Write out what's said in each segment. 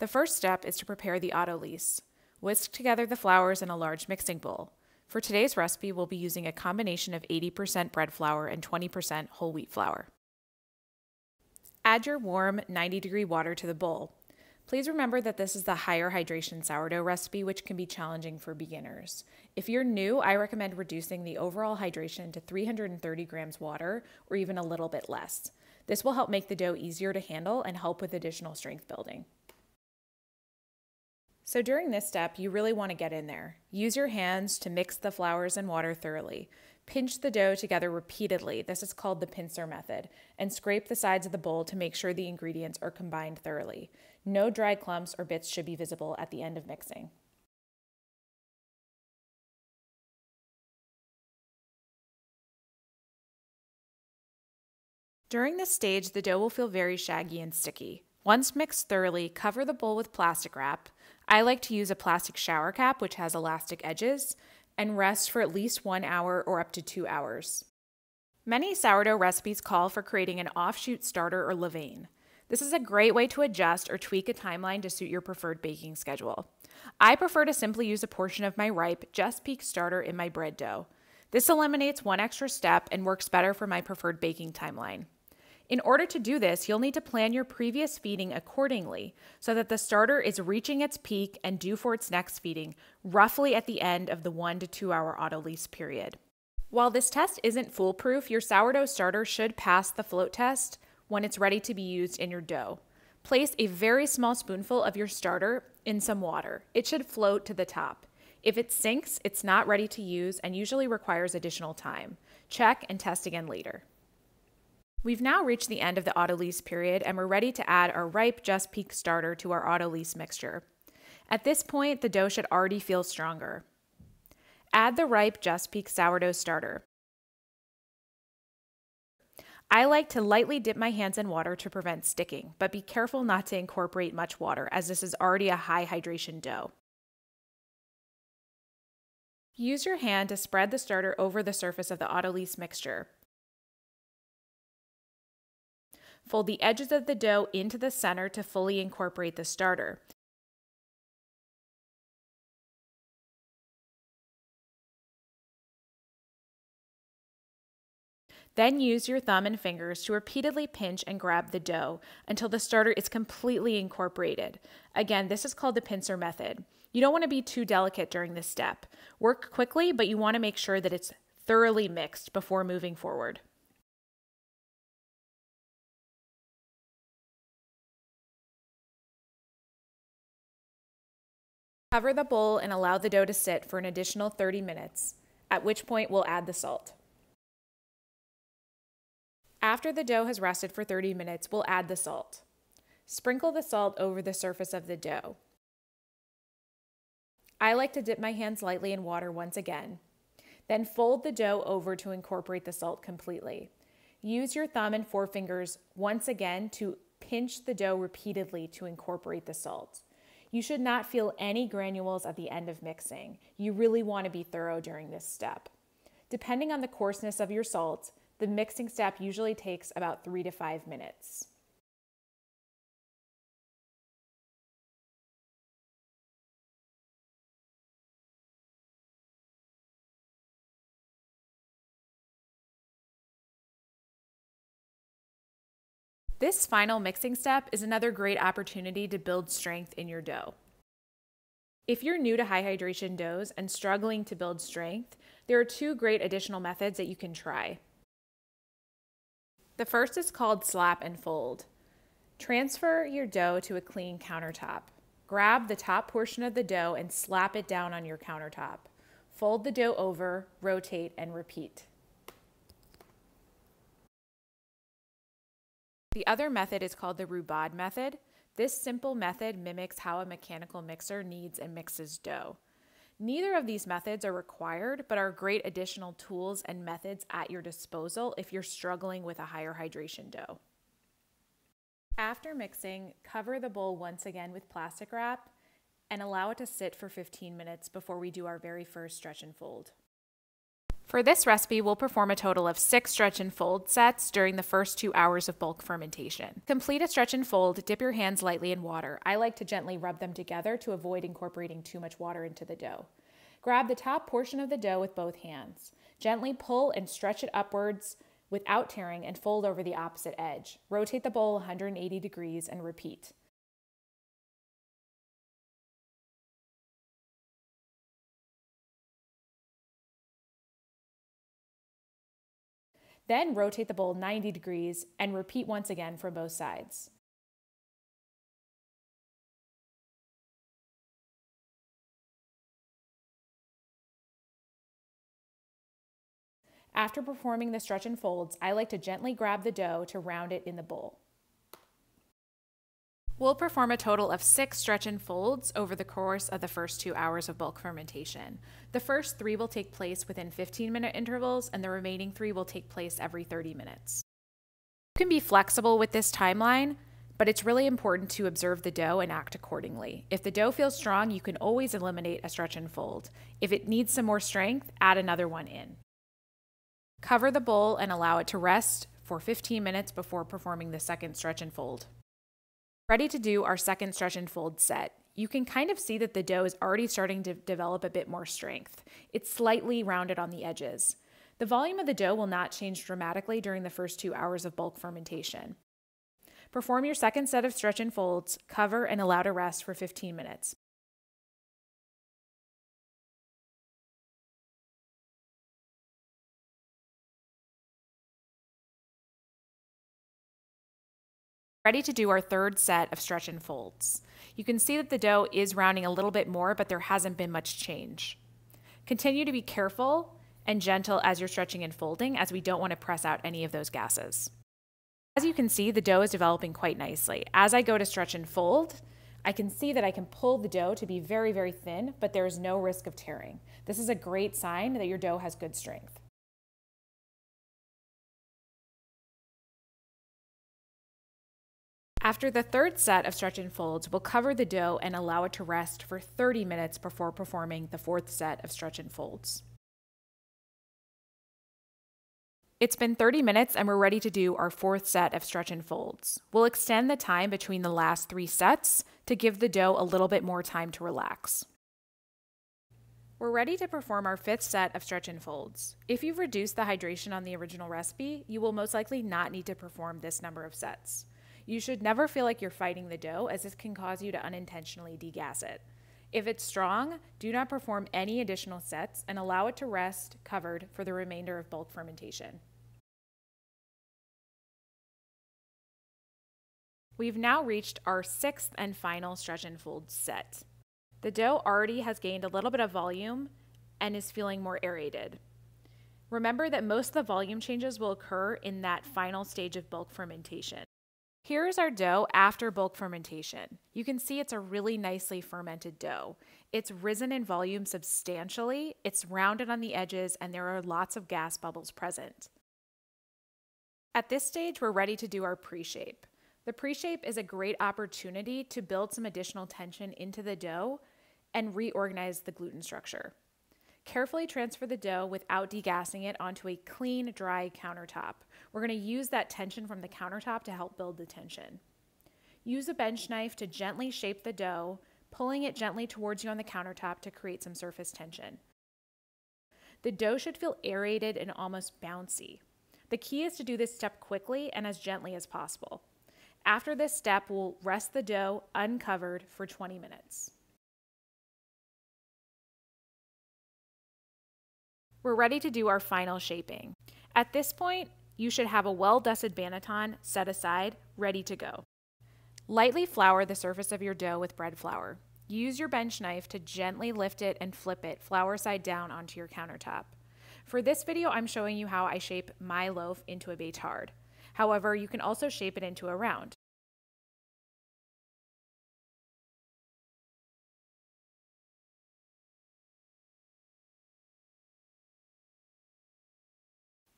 The first step is to prepare the autolyse. Whisk together the flours in a large mixing bowl. For today's recipe, we'll be using a combination of 80% bread flour and 20% whole wheat flour. Add your warm 90 degree water to the bowl. Please remember that this is the higher hydration sourdough recipe, which can be challenging for beginners. If you're new, I recommend reducing the overall hydration to 330 grams water or even a little bit less. This will help make the dough easier to handle and help with additional strength building. So during this step, you really want to get in there. Use your hands to mix the flours and water thoroughly. Pinch the dough together repeatedly. This is called the pincer method. And scrape the sides of the bowl to make sure the ingredients are combined thoroughly. No dry clumps or bits should be visible at the end of mixing. During this stage, the dough will feel very shaggy and sticky. Once mixed thoroughly, cover the bowl with plastic wrap. I like to use a plastic shower cap, which has elastic edges, and rest for at least one hour or up to two hours. Many sourdough recipes call for creating an offshoot starter or levain. This is a great way to adjust or tweak a timeline to suit your preferred baking schedule. I prefer to simply use a portion of my ripe, just peak starter in my bread dough. This eliminates one extra step and works better for my preferred baking timeline. In order to do this, you'll need to plan your previous feeding accordingly so that the starter is reaching its peak and due for its next feeding roughly at the end of the one to two hour autolyse period. While this test isn't foolproof, your sourdough starter should pass the float test when it's ready to be used in your dough. Place a very small spoonful of your starter in some water. It should float to the top. If it sinks, it's not ready to use and usually requires additional time. Check and test again later. We've now reached the end of the autolyse period and we're ready to add our ripe Just Peak starter to our autolyse mixture. At this point, the dough should already feel stronger. Add the ripe Just Peak sourdough starter. I like to lightly dip my hands in water to prevent sticking, but be careful not to incorporate much water as this is already a high hydration dough. Use your hand to spread the starter over the surface of the autolyse mixture. Fold the edges of the dough into the center to fully incorporate the starter. Then use your thumb and fingers to repeatedly pinch and grab the dough until the starter is completely incorporated. Again, this is called the pincer method. You don't want to be too delicate during this step. Work quickly, but you want to make sure that it's thoroughly mixed before moving forward. Cover the bowl and allow the dough to sit for an additional 30 minutes, at which point we'll add the salt. After the dough has rested for 30 minutes, we'll add the salt. Sprinkle the salt over the surface of the dough. I like to dip my hands lightly in water once again. Then fold the dough over to incorporate the salt completely. Use your thumb and forefingers once again to pinch the dough repeatedly to incorporate the salt. You should not feel any granules at the end of mixing. You really want to be thorough during this step. Depending on the coarseness of your salt, the mixing step usually takes about three to five minutes. This final mixing step is another great opportunity to build strength in your dough. If you're new to high hydration doughs and struggling to build strength, there are two great additional methods that you can try. The first is called slap and fold. Transfer your dough to a clean countertop. Grab the top portion of the dough and slap it down on your countertop. Fold the dough over, rotate, and repeat. The other method is called the Rubaud method. This simple method mimics how a mechanical mixer kneads and mixes dough. Neither of these methods are required, but are great additional tools and methods at your disposal if you're struggling with a higher hydration dough. After mixing, cover the bowl once again with plastic wrap and allow it to sit for 15 minutes before we do our very first stretch and fold. For this recipe, we'll perform a total of six stretch and fold sets during the first two hours of bulk fermentation. Complete a stretch and fold, dip your hands lightly in water. I like to gently rub them together to avoid incorporating too much water into the dough. Grab the top portion of the dough with both hands. Gently pull and stretch it upwards without tearing and fold over the opposite edge. Rotate the bowl 180 degrees and repeat. Then rotate the bowl 90 degrees and repeat once again for both sides. After performing the stretch and folds, I like to gently grab the dough to round it in the bowl. We'll perform a total of six stretch and folds over the course of the first two hours of bulk fermentation. The first three will take place within 15 minute intervals, and the remaining three will take place every 30 minutes. You can be flexible with this timeline, but it's really important to observe the dough and act accordingly. If the dough feels strong, you can always eliminate a stretch and fold. If it needs some more strength, add another one in. Cover the bowl and allow it to rest for 15 minutes before performing the second stretch and fold. Ready to do our second stretch and fold set. You can kind of see that the dough is already starting to develop a bit more strength. It's slightly rounded on the edges. The volume of the dough will not change dramatically during the first two hours of bulk fermentation. Perform your second set of stretch and folds, cover, and allow to rest for 15 minutes. Ready to do our third set of stretch and folds. You can see that the dough is rounding a little bit more, but there hasn't been much change. Continue to be careful and gentle as you're stretching and folding as we don't want to press out any of those gases. As you can see, the dough is developing quite nicely. As I go to stretch and fold, I can see that I can pull the dough to be very, very thin, but there is no risk of tearing. This is a great sign that your dough has good strength. After the third set of stretch and folds, we'll cover the dough and allow it to rest for 30 minutes before performing the fourth set of stretch and folds. It's been 30 minutes and we're ready to do our fourth set of stretch and folds. We'll extend the time between the last three sets to give the dough a little bit more time to relax. We're ready to perform our fifth set of stretch and folds. If you've reduced the hydration on the original recipe, you will most likely not need to perform this number of sets. You should never feel like you're fighting the dough, as this can cause you to unintentionally degas it. If it's strong, do not perform any additional sets and allow it to rest covered for the remainder of bulk fermentation. We've now reached our sixth and final stretch and fold set. The dough already has gained a little bit of volume and is feeling more aerated. Remember that most of the volume changes will occur in that final stage of bulk fermentation. Here's our dough after bulk fermentation. You can see it's a really nicely fermented dough. It's risen in volume substantially, it's rounded on the edges, and there are lots of gas bubbles present. At this stage, we're ready to do our pre-shape. The pre-shape is a great opportunity to build some additional tension into the dough and reorganize the gluten structure. Carefully transfer the dough without degassing it onto a clean, dry countertop. We're going to use that tension from the countertop to help build the tension. Use a bench knife to gently shape the dough, pulling it gently towards you on the countertop to create some surface tension. The dough should feel aerated and almost bouncy. The key is to do this step quickly and as gently as possible. After this step, we'll rest the dough uncovered for 20 minutes. We're ready to do our final shaping. At this point, you should have a well dusted banneton set aside, ready to go. Lightly flour the surface of your dough with bread flour. Use your bench knife to gently lift it and flip it flour side down onto your countertop. For this video, I'm showing you how I shape my loaf into a batard. However, you can also shape it into a round.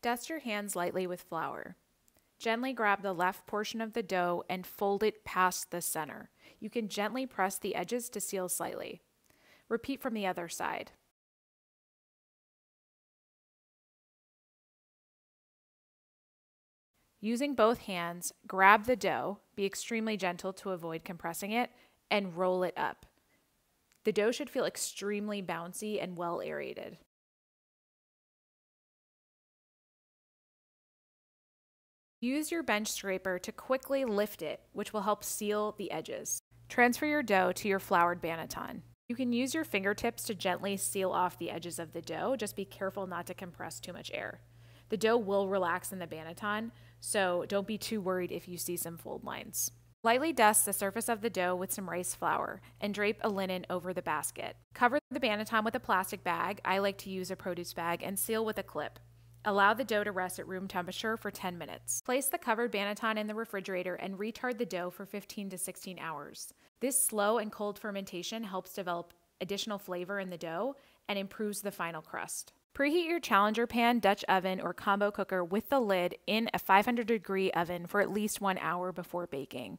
Dust your hands lightly with flour. Gently grab the left portion of the dough and fold it past the center. You can gently press the edges to seal slightly. Repeat from the other side. Using both hands, grab the dough, be extremely gentle to avoid compressing it, and roll it up. The dough should feel extremely bouncy and well aerated. Use your bench scraper to quickly lift it, which will help seal the edges. Transfer your dough to your floured banneton. You can use your fingertips to gently seal off the edges of the dough, just be careful not to compress too much air. The dough will relax in the banneton, so don't be too worried if you see some fold lines. Lightly dust the surface of the dough with some rice flour and drape a linen over the basket. Cover the banneton with a plastic bag, I like to use a produce bag, and seal with a clip. Allow the dough to rest at room temperature for 10 minutes. Place the covered banneton in the refrigerator and retard the dough for 15 to 16 hours. This slow and cold fermentation helps develop additional flavor in the dough and improves the final crust. Preheat your Challenger pan, Dutch oven, or combo cooker with the lid in a 500 degree oven for at least one hour before baking.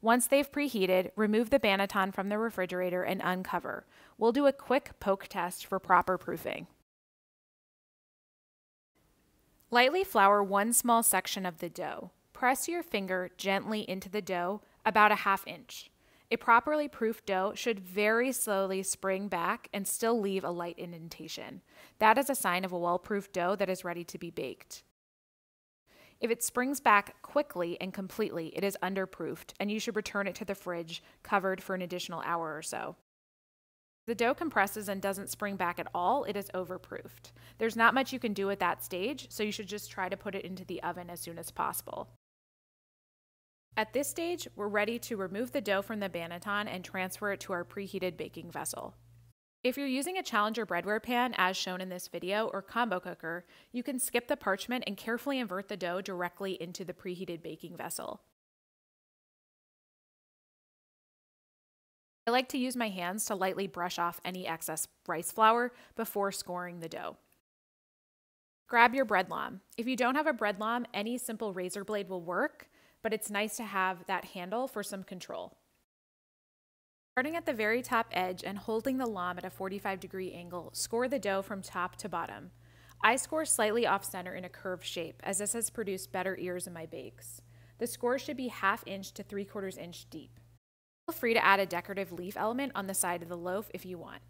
Once they've preheated, remove the banneton from the refrigerator and uncover. We'll do a quick poke test for proper proofing. Lightly flour one small section of the dough. Press your finger gently into the dough about a half inch. A properly proofed dough should very slowly spring back and still leave a light indentation. That is a sign of a well proofed dough that is ready to be baked. If it springs back quickly and completely, it is underproofed, and you should return it to the fridge covered for an additional hour or so the dough compresses and doesn't spring back at all, it is overproofed. There's not much you can do at that stage, so you should just try to put it into the oven as soon as possible. At this stage, we're ready to remove the dough from the banneton and transfer it to our preheated baking vessel. If you're using a Challenger breadware pan, as shown in this video, or combo cooker, you can skip the parchment and carefully invert the dough directly into the preheated baking vessel. I like to use my hands to lightly brush off any excess rice flour before scoring the dough. Grab your bread lame. If you don't have a bread lame, any simple razor blade will work, but it's nice to have that handle for some control. Starting at the very top edge and holding the lame at a 45 degree angle, score the dough from top to bottom. I score slightly off center in a curved shape, as this has produced better ears in my bakes. The score should be half inch to three quarters inch deep. Feel free to add a decorative leaf element on the side of the loaf if you want.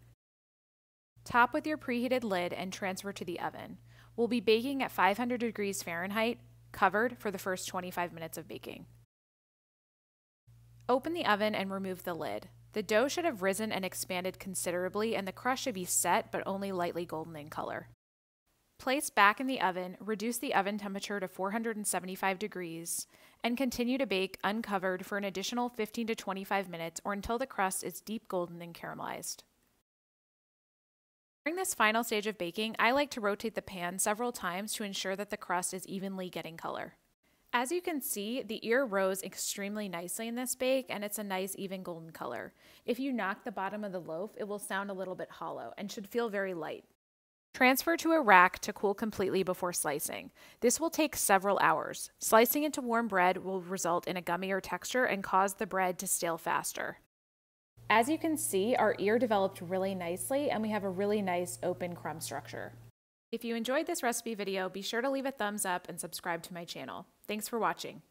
Top with your preheated lid and transfer to the oven. We'll be baking at 500 degrees Fahrenheit, covered for the first 25 minutes of baking. Open the oven and remove the lid. The dough should have risen and expanded considerably, and the crust should be set but only lightly golden in color. Place back in the oven, reduce the oven temperature to 475 degrees, and continue to bake uncovered for an additional 15 to 25 minutes or until the crust is deep golden and caramelized. During this final stage of baking, I like to rotate the pan several times to ensure that the crust is evenly getting color. As you can see, the ear rose extremely nicely in this bake and it's a nice even golden color. If you knock the bottom of the loaf, it will sound a little bit hollow and should feel very light. Transfer to a rack to cool completely before slicing. This will take several hours. Slicing into warm bread will result in a gummier texture and cause the bread to stale faster. As you can see, our ear developed really nicely and we have a really nice open crumb structure. If you enjoyed this recipe video, be sure to leave a thumbs up and subscribe to my channel. Thanks for watching.